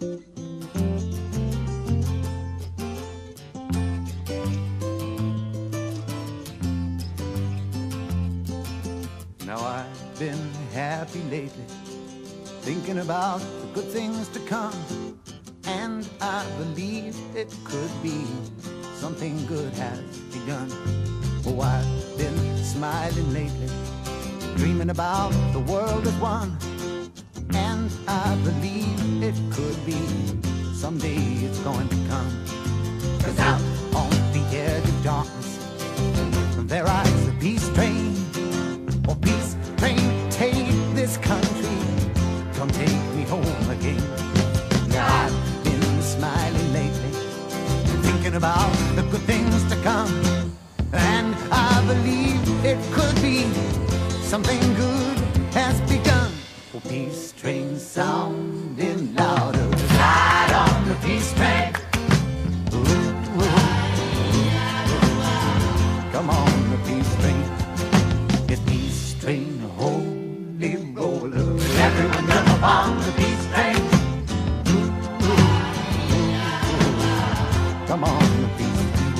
Now I've been happy lately, thinking about the good things to come. And I believe it could be something good has begun. Oh, I've been smiling lately, dreaming about the world as one. And I believe it could be someday it's going to come. Cause out on the edge of darkness, there rides the peace train. Oh, peace train, take this country. Come take me home again. Now I've been smiling lately, thinking about the good things to come. And I believe it could be something good has Oh, peace train sounding louder. Ride on the peace train. Ooh, ooh. Come on, the peace train. It's peace train, holy roller. Everyone jump on the peace train. Come on, the peace train.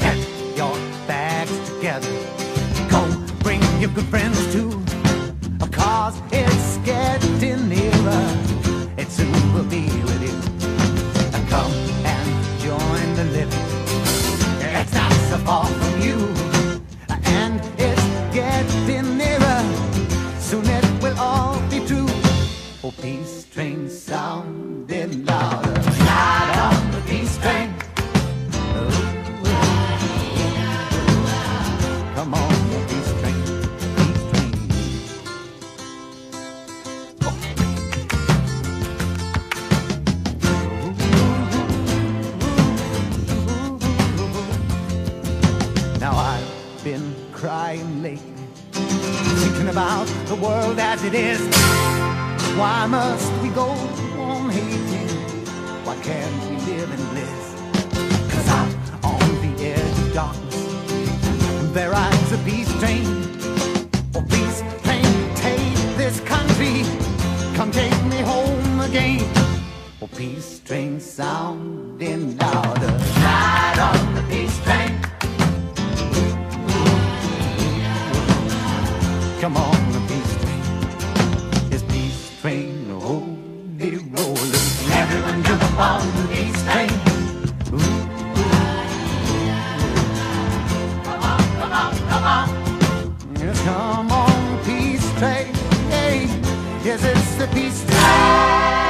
Get your bags together. Train sounding louder. Ride on the peace train. Come on, the. Peace train. Now I've been crying lately, thinking about the world as it is. Why must we go on hating? Why can't we live in bliss? Cause out on the edge of darkness, there rides a peace train. Oh, peace train, take this country, come take me home again. Oh, peace train sounding louder. Yes, it's the peace time.